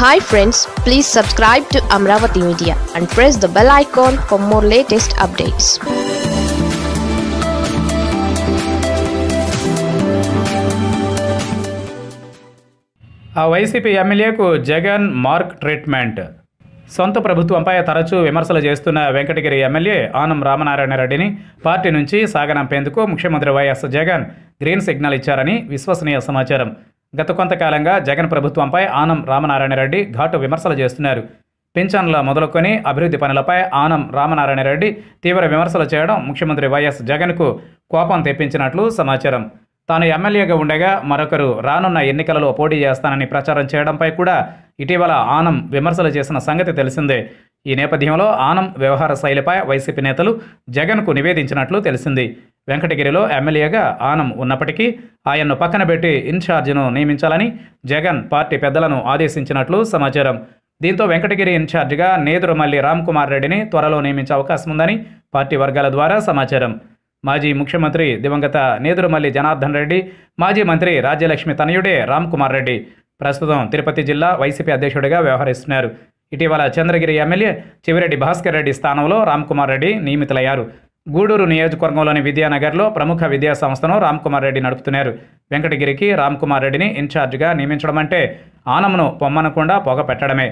Hi friends please subscribe to Amaravati media and press the bell icon for more latest updates ఆ YCP ఎమ్మెల్యేకు Jagan mark treatment. సొంత ప్రభుత్వంపై తరచూ విమర్శలు చేస్తున్న వెంకటగిరి ఎమ్మెల్యే ఆనం రామనారాయణ రెడ్డిని పార్టీ నుంచి సాగనంపేందుకు ముఖ్యమంత్రి వైఎస్ జగన్ గ్రీన్ సిగ్నల్ ఇచ్చారని విశ్వసనీయ సమాచారం. గత కొంతకాలంగా జగన్ ప్రభుత్వంపై ఆనం రామనారాయణ రెడ్డి ఘాటు విమర్శలు చేస్తున్నారు. పింఛన్ల మొదలుకొని అభివృద్ధి పనులపై ఆనం రామనారాయణ రెడ్డి తీవ్ర విమర్శలు చేయడం ముఖ్యమంత్రి వైఎస్ జగన్కు కోపం తెప్పించినట్లు సమాచారం. తాను ఎమ్మెల్యేగా ఉండగా మరొకరు రానున్న ఎన్నికలలో పోటీ చేస్తానని ప్రచారం చేయడంపై కూడా ఇటీవల ఆనం విమర్శలు చేసిన సంగతి తెలిసిందే. ఈ నేపథ్యంలో ఆనం వ్యవహార శైలిపై వైసీపీ నేతలు జగన్కు నివేదించినట్లు తెలిసింది. వెంకటగిరిలో ఎమ్మెల్యేగా ఆనం ఉన్నప్పటికీ ఆయన్ను పక్కన పెట్టి ఇన్ఛార్జిను నియమించాలని జగన్ పార్టీ పెద్దలను ఆదేశించినట్లు సమాచారం. దీంతో వెంకటగిరి ఇన్ఛార్జిగా నేదురుమల్లి రామ్ కుమార్ రెడ్డిని త్వరలో నియమించే అవకాశం ఉందని పార్టీ వర్గాల ద్వారా సమాచారం. మాజీ ముఖ్యమంత్రి దివంగత నేదురుమల్లి జనార్దన్ రెడ్డి మాజీ మంత్రి రాజ్యలక్ష్మి తనయుడే రామ్ కుమార్ రెడ్డి ప్రస్తుతం తిరుపతి జిల్లా వైసీపీ అధ్యక్షుడిగా వ్యవహరిస్తున్నారు. ఇటీవల చంద్రగిరి ఎమ్మెల్యే చివిరెడ్డి భాస్కర్ రెడ్డి స్థానంలో రామ్ కుమార్ రెడ్డి నియమితులయ్యారు. గూడూరు నియోజకవర్గంలోని విద్యానగర్లో ప్రముఖ విద్యా సంస్థను రామ్కుమార్ రెడ్డి నడుపుతున్నారు. వెంకటగిరికి రామ్ కుమార్ రెడ్డిని ఇన్ఛార్జిగా నియమించడం అంటే పొమ్మనకుండా పొగ పెట్టడమే.